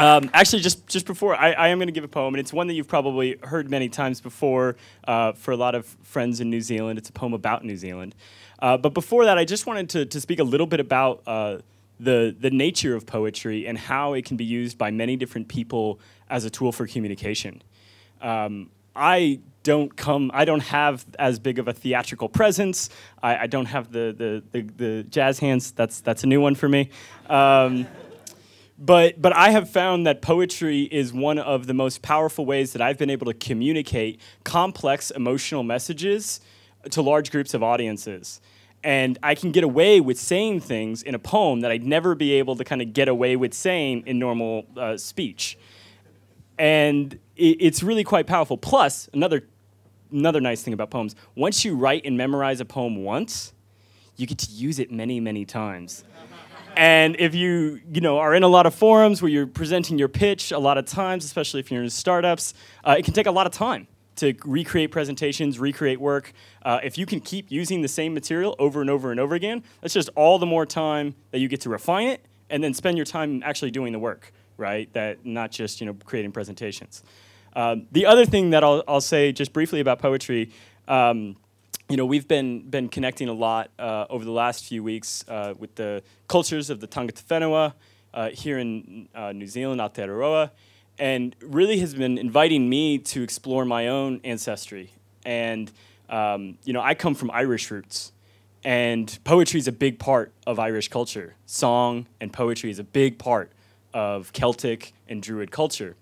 Um, actually, just just before, I, I am going to give a poem, and it's one that you've probably heard many times before uh, for a lot of friends in New Zealand. It's a poem about New Zealand. Uh, but before that, I just wanted to, to speak a little bit about uh, the, the nature of poetry and how it can be used by many different people as a tool for communication. Um, I don't come, I don't have as big of a theatrical presence. I, I don't have the, the, the, the, jazz hands. That's, that's a new one for me. Um, but, but I have found that poetry is one of the most powerful ways that I've been able to communicate complex emotional messages to large groups of audiences. And I can get away with saying things in a poem that I'd never be able to kind of get away with saying in normal uh, speech. And it, it's really quite powerful. Plus, another, another nice thing about poems once you write and memorize a poem once, you get to use it many, many times. And if you, you know, are in a lot of forums where you're presenting your pitch a lot of times, especially if you're in startups, uh, it can take a lot of time to recreate presentations, recreate work. Uh, if you can keep using the same material over and over and over again, that's just all the more time that you get to refine it and then spend your time actually doing the work, right? That not just, you know, creating presentations. Um, the other thing that I'll, I'll say just briefly about poetry, um, you know, we've been been connecting a lot uh, over the last few weeks uh, with the cultures of the Tangata Whenua uh, here in uh, New Zealand, Aotearoa, and really has been inviting me to explore my own ancestry. And um, you know, I come from Irish roots, and poetry is a big part of Irish culture. Song and poetry is a big part of Celtic and Druid culture,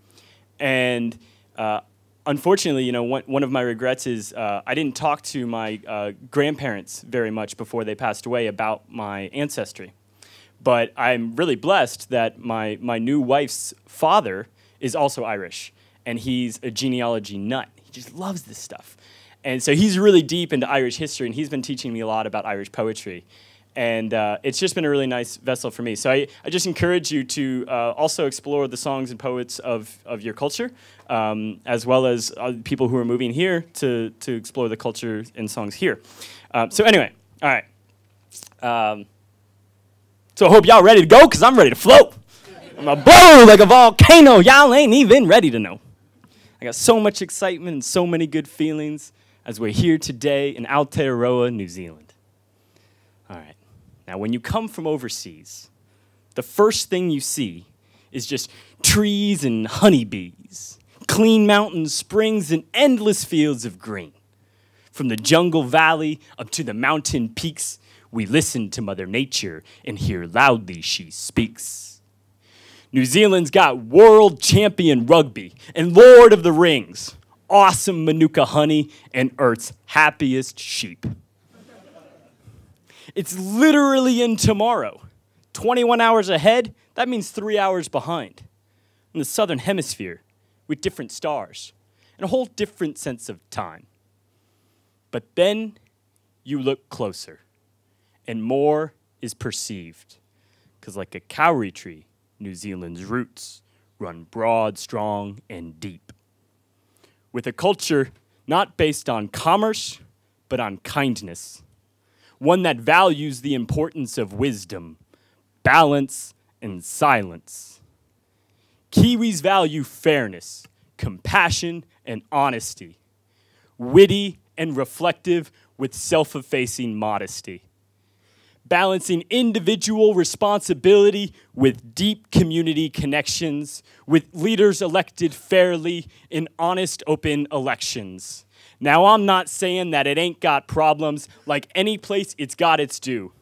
and uh, unfortunately, you know, one, one of my regrets is uh, I didn't talk to my uh, grandparents very much before they passed away about my ancestry. But I'm really blessed that my, my new wife's father is also Irish, and he's a genealogy nut. He just loves this stuff. And so he's really deep into Irish history, and he's been teaching me a lot about Irish poetry and uh, it's just been a really nice vessel for me. So I, I just encourage you to uh, also explore the songs and poets of, of your culture, um, as well as uh, people who are moving here to, to explore the culture and songs here. Um, so anyway, all right. Um, so I hope y'all ready to go, because I'm ready to float. I'm going to blow like a volcano. Y'all ain't even ready to know. I got so much excitement and so many good feelings as we're here today in Aotearoa, New Zealand. All right. Now, when you come from overseas, the first thing you see is just trees and honeybees, clean mountains, springs, and endless fields of green. From the jungle valley up to the mountain peaks, we listen to Mother Nature and hear loudly she speaks. New Zealand's got world champion rugby and Lord of the Rings, awesome Manuka honey, and Earth's happiest sheep. It's literally in tomorrow. 21 hours ahead, that means three hours behind. In the southern hemisphere, with different stars, and a whole different sense of time. But then you look closer, and more is perceived. Because, like a kauri tree, New Zealand's roots run broad, strong, and deep. With a culture not based on commerce, but on kindness one that values the importance of wisdom, balance, and silence. Kiwis value fairness, compassion, and honesty, witty and reflective with self effacing modesty, balancing individual responsibility with deep community connections, with leaders elected fairly in honest, open elections now, I'm not saying that it ain't got problems. Like any place, it's got its due.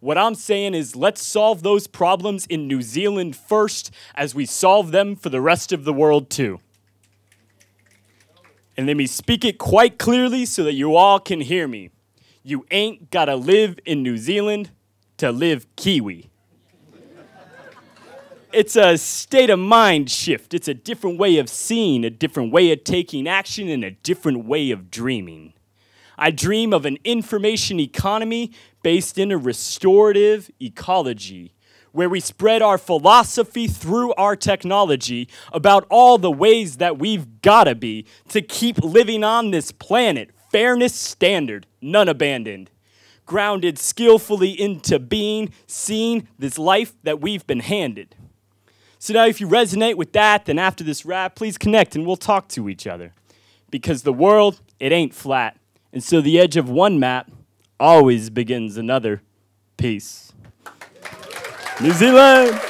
What I'm saying is let's solve those problems in New Zealand first as we solve them for the rest of the world too. And let me speak it quite clearly so that you all can hear me. You ain't gotta live in New Zealand to live Kiwi it's a state of mind shift. It's a different way of seeing, a different way of taking action, and a different way of dreaming. I dream of an information economy based in a restorative ecology where we spread our philosophy through our technology about all the ways that we've gotta be to keep living on this planet. Fairness standard, none abandoned. Grounded skillfully into being, seeing this life that we've been handed. So now, if you resonate with that, then after this rap, please connect and we'll talk to each other. Because the world, it ain't flat. And so the edge of one map always begins another. Peace. New Zealand!